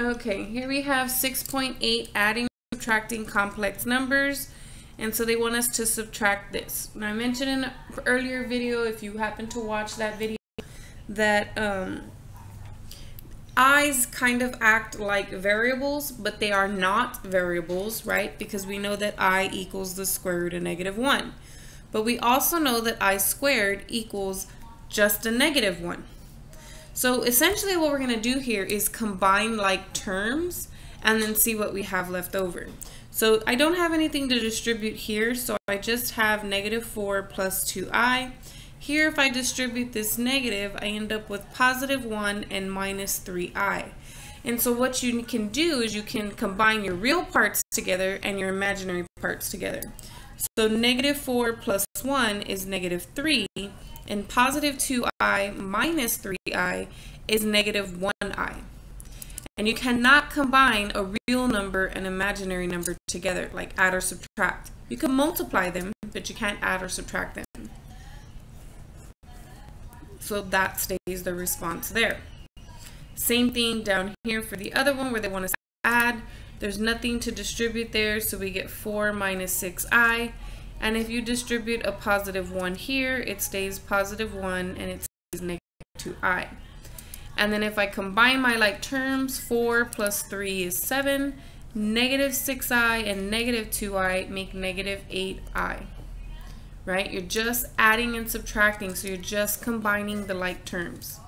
Okay, here we have 6.8 adding subtracting complex numbers. And so they want us to subtract this. Now I mentioned in an earlier video, if you happen to watch that video, that um, i's kind of act like variables, but they are not variables, right? Because we know that i equals the square root of negative 1. But we also know that i squared equals just a negative 1. So essentially what we're going to do here is combine like terms and then see what we have left over. So I don't have anything to distribute here, so I just have negative 4 plus 2i. Here, if I distribute this negative, I end up with positive 1 and minus 3i. And so what you can do is you can combine your real parts together and your imaginary parts together. So negative 4 plus 1 is negative 3, and positive 2i minus 3i is negative 1i. And you cannot combine a real number and imaginary number together, like add or subtract. You can multiply them, but you can't add or subtract them. So that stays the response there. Same thing down here for the other one where they want to add. There's nothing to distribute there, so we get 4 minus 6i. And if you distribute a positive 1 here, it stays positive 1 and it stays negative 2i. And then if I combine my like terms, 4 plus 3 is 7, negative 6i and negative 2i make negative 8i. Right? You're just adding and subtracting, so you're just combining the like terms.